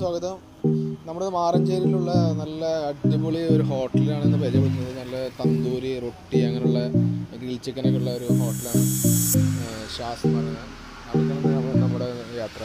സ്വാഗതം. നമ്മുടെ മാറഞ്ചേരിയിലുള്ള നല്ല അടിപൊളി ഒരു ഹോട്ടലാണ് ഇന്ന് പരിചയപ്പെടുന്നത്. നല്ല തന്തൂരി റൊട്ടി അങ്ങനെയുള്ള ഗ്രിൽ ചിക്കനൊക്കെ ഉള്ള ഒരു ഹോട്ടലാണ് ഷാസ് എന്ന് പറയുന്നത്. അവിടേക്കാണ് നമ്മുടെ യാത്ര.